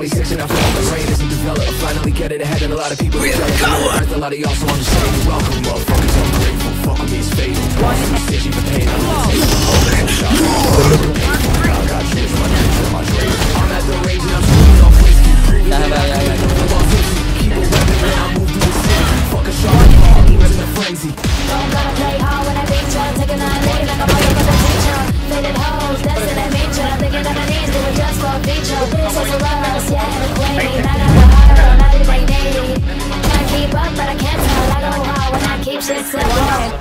26 and I feel brain isn't developed. Finally get it ahead, and a lot of people are telling. A lot of y'all, so I'm just saying, welcome, motherfuckers. keeps us alive.